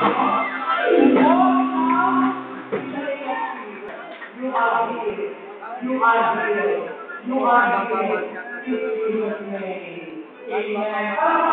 You are here. You are here. You are here. You are here. Amen.